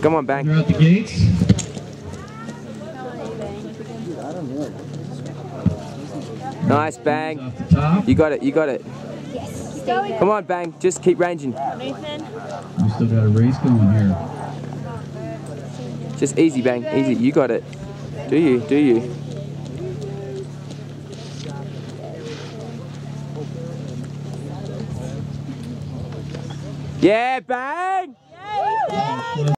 Come on, Ben. You're out the gates. Nice, Ben. You got it, you got it. Yes. Come on, Ben. Just keep ranging. Nathan. We still got a race going here. Just easy, Ben. Easy. You got it. Do you? Do you? Yeah, Ben!